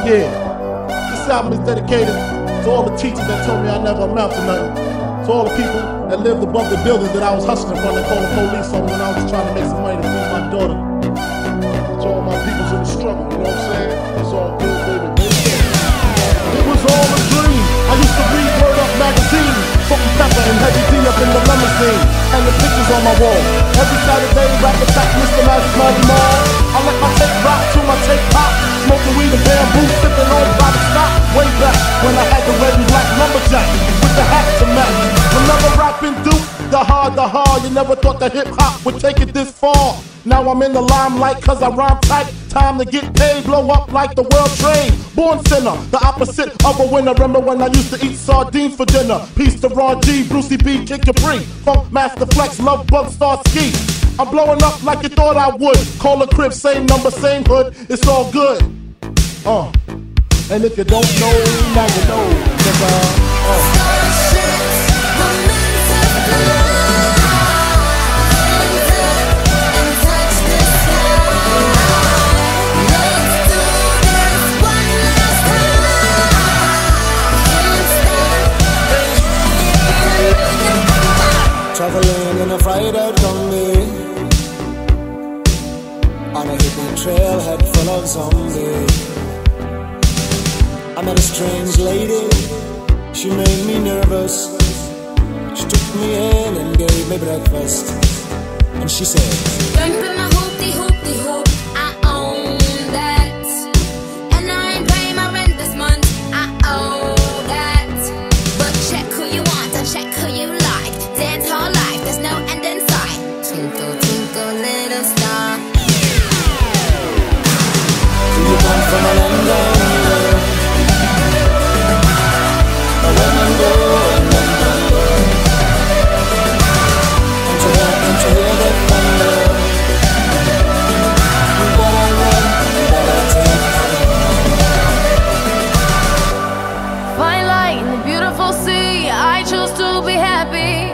Yeah. This album is dedicated to all the teachers that told me I never amount to nothing. To all the people that lived above the buildings that I was hustling from and called the police on when I was trying to make some money to feed my daughter. To all my peoples in the struggle, you know what I'm saying? It's all good, baby. It was all a dream. I used to read Word Up magazine, Salt-N-Pepa and Heavy D up in the limousine, and the pictures on my wall. Every Saturday, rap attack Mr. Magic Marley Marl. I let my tape rock to my tape pop, smoking weed and bamboo, sipping on private stock. Way back when I had the red and black lumberjack with the hat to match. Another rapping Duke, the hard, the hard. You never thought that hip hop would take it this far. Now I'm in the limelight cause I rhyme tight. Time to get paid, blow up like the world trade. Born sinner, the opposite of a winner. Remember when I used to eat sardines for dinner? Peace to Ron G, Brucey B, Kid Capri, Funk Master Flex, Love Bug, Starski. I'm blowing up like you thought I would. Call a crib, same number, same hood. It's all good. Uh. And if you don't know, now you know, nigga. Uh. Traveling in a fried out On a hippie trailhead full of zombies I met a strange lady. She made me nervous. She took me in and gave me breakfast. And she said To be happy.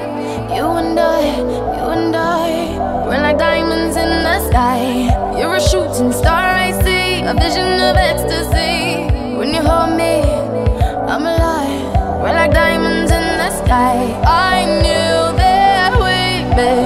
You and I, you and I, we're like diamonds in the sky. You're a shooting star, I see, a vision of ecstasy. When you hold me, I'm alive. We're like diamonds in the sky. I knew that we'd become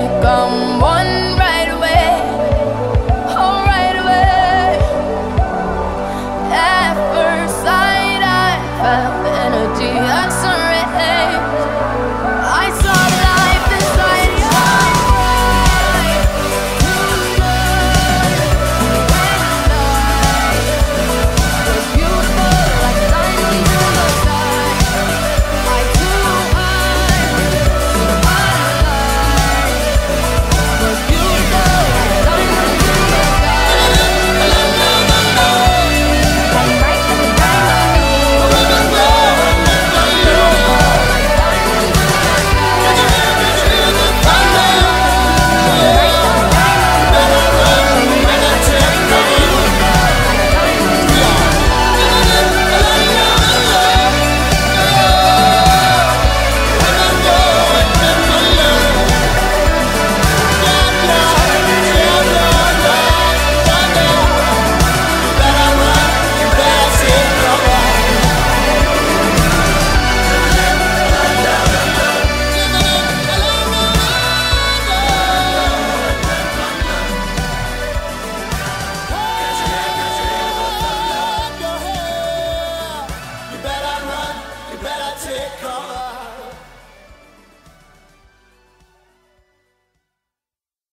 better take cover